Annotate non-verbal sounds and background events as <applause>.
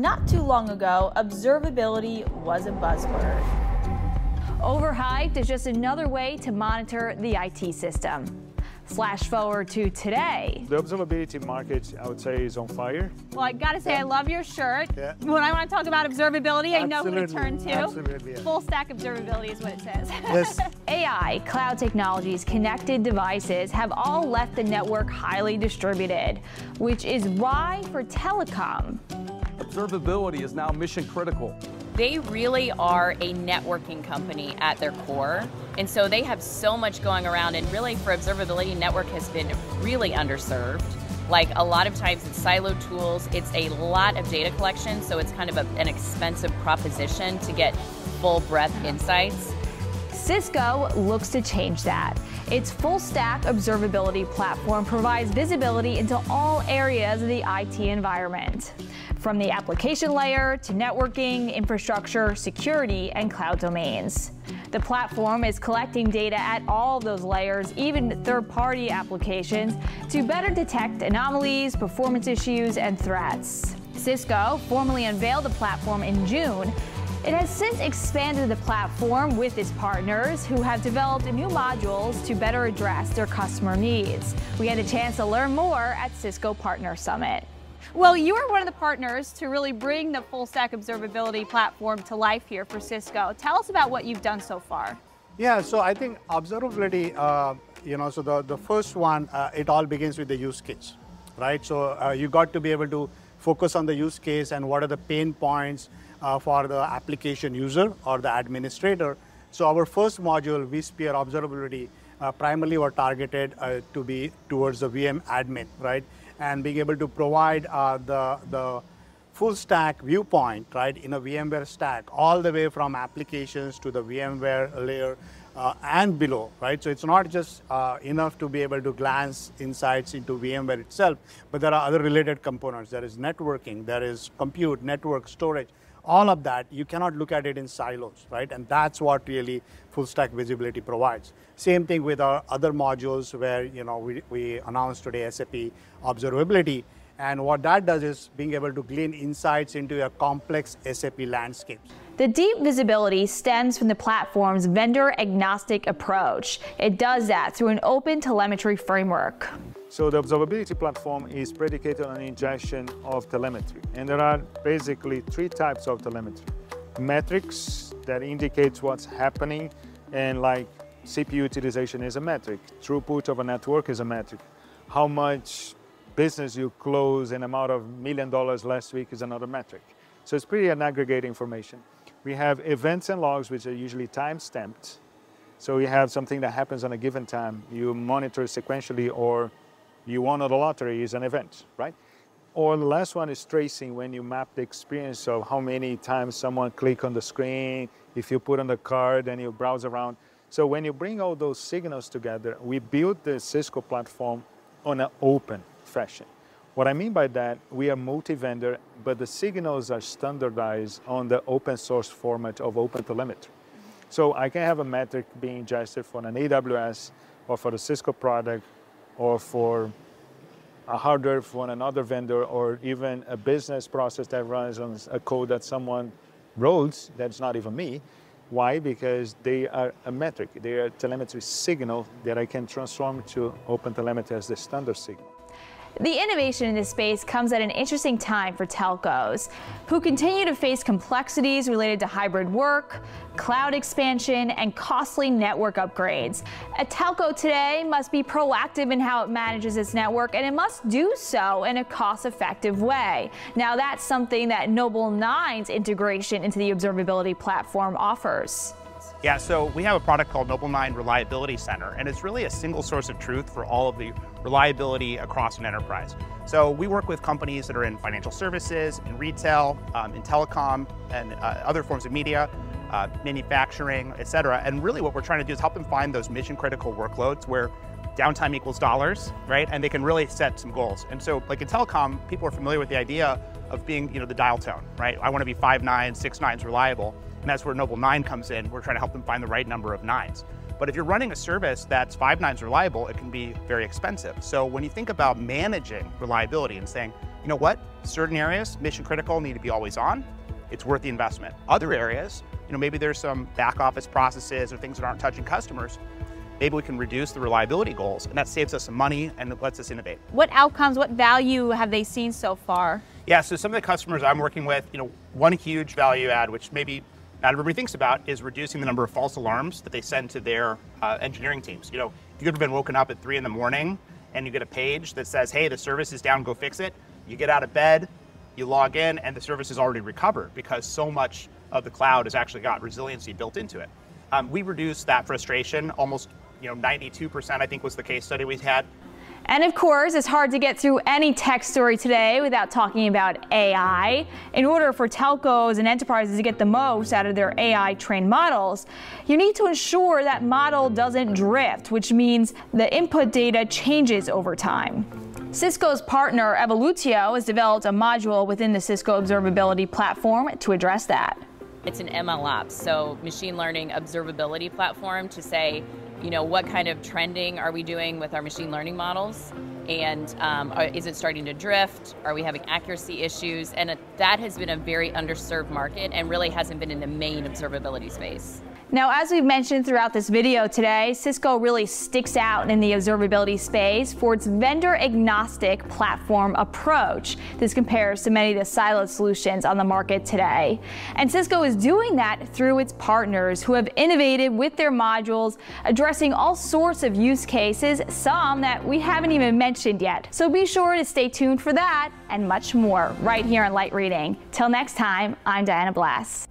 not too long ago, observability was a buzzword. Overhyped is just another way to monitor the IT system. Flash forward to today. The observability market, I would say, is on fire. Well, I gotta say, I love your shirt. Yeah. When I want to talk about observability, I know who to turn to. Absolutely, yeah. Full stack observability is what it says. Yes. <laughs> AI, cloud technologies, connected devices have all left the network highly distributed, which is why for telecom, Observability is now mission critical. They really are a networking company at their core. And so they have so much going around. And really, for observability, network has been really underserved. Like a lot of times, it's siloed tools, it's a lot of data collection. So it's kind of a, an expensive proposition to get full breadth insights. Cisco looks to change that. Its full stack observability platform provides visibility into all areas of the IT environment, from the application layer to networking, infrastructure, security, and cloud domains. The platform is collecting data at all of those layers, even third party applications, to better detect anomalies, performance issues, and threats. Cisco formally unveiled the platform in June it has since expanded the platform with its partners who have developed new modules to better address their customer needs. We had a chance to learn more at Cisco Partner Summit. Well, you are one of the partners to really bring the full stack observability platform to life here for Cisco. Tell us about what you've done so far. Yeah, so I think observability, uh, you know, so the, the first one, uh, it all begins with the use case, right? So uh, you got to be able to focus on the use case and what are the pain points uh, for the application user or the administrator. So our first module, vSphere Observability, uh, primarily were targeted uh, to be towards the VM admin, right? And being able to provide uh, the, the full stack viewpoint, right, in a VMware stack, all the way from applications to the VMware layer uh, and below, right? So it's not just uh, enough to be able to glance insights into VMware itself, but there are other related components. There is networking, there is compute, network, storage, all of that. You cannot look at it in silos, right? And that's what really full stack visibility provides. Same thing with our other modules where, you know, we, we announced today SAP Observability. And what that does is being able to glean insights into a complex SAP landscape. The deep visibility stems from the platform's vendor agnostic approach. It does that through an open telemetry framework. So the observability platform is predicated on ingestion of telemetry. And there are basically three types of telemetry. Metrics that indicates what's happening and like CPU utilization is a metric. Throughput of a network is a metric. How much business you close in amount of million dollars last week is another metric. So it's pretty an aggregate information. We have events and logs, which are usually time stamped. So you have something that happens on a given time. You monitor sequentially or you won on the lottery is an event, right? Or the last one is tracing when you map the experience of how many times someone click on the screen, if you put on the card and you browse around. So when you bring all those signals together, we built the Cisco platform on an open fashion. What I mean by that, we are multi-vendor, but the signals are standardized on the open source format of Open OpenTelemetry. So I can have a metric being ingested for an AWS or for the Cisco product or for a hardware from another vendor or even a business process that runs on a code that someone wrote that's not even me. Why? Because they are a metric. They are a telemetry signal that I can transform to OpenTelemetry as the standard signal. The innovation in this space comes at an interesting time for telcos, who continue to face complexities related to hybrid work, cloud expansion, and costly network upgrades. A telco today must be proactive in how it manages its network, and it must do so in a cost-effective way. Now, that's something that Nobl9's integration into the observability platform offers. Yeah, so we have a product called Nobl9 Reliability Center, and it's really a single source of truth for all of the reliability across an enterprise. So we work with companies that are in financial services, in retail, um, in telecom, and uh, other forms of media, uh, manufacturing, et cetera. And really what we're trying to do is help them find those mission critical workloads where downtime equals dollars, right? And they can really set some goals. And so like in telecom, people are familiar with the idea of being, you know, the dial tone, right? I want to be five nines, six nines reliable. And that's where Nobl9 comes in. We're trying to help them find the right number of nines. But if you're running a service that's five nines reliable, it can be very expensive. So when you think about managing reliability and saying, you know what? Certain areas, mission critical, need to be always on. It's worth the investment. Other areas, you know, maybe there's some back office processes or things that aren't touching customers. Maybe we can reduce the reliability goals, and that saves us some money and it lets us innovate. What outcomes, what value have they seen so far? Yeah, so some of the customers I'm working with, you know, one huge value add, which maybe not everybody thinks about, is reducing the number of false alarms that they send to their uh, engineering teams. You know, if you've ever been woken up at three in the morning and you get a page that says, hey, the service is down, go fix it, you get out of bed, you log in, and the service is already recovered because so much of the cloud has actually got resiliency built into it. Um, we reduce that frustration almost, you know, 92% I think was the case study we had. And of course, it's hard to get through any tech story today without talking about AI. In order for telcos and enterprises to get the most out of their AI trained models, you need to ensure that model doesn't drift, which means the input data changes over time. Cisco's partner Evolutio has developed a module within the Cisco Observability platform to address that. It's an MLOps, so machine learning observability platform to say, you know, what kind of trending are we doing with our machine learning models? And um, is it starting to drift? Are we having accuracy issues? And that has been a very underserved market and really hasn't been in the main observability space. Now, as we've mentioned throughout this video today, Cisco really sticks out in the observability space for its vendor agnostic platform approach. This compares to many of the siloed solutions on the market today. And Cisco is doing that through its partners who have innovated with their modules, addressing all sorts of use cases, some that we haven't even mentioned yet. So be sure to stay tuned for that and much more right here on Light Reading. Till next time, I'm Diana Blass.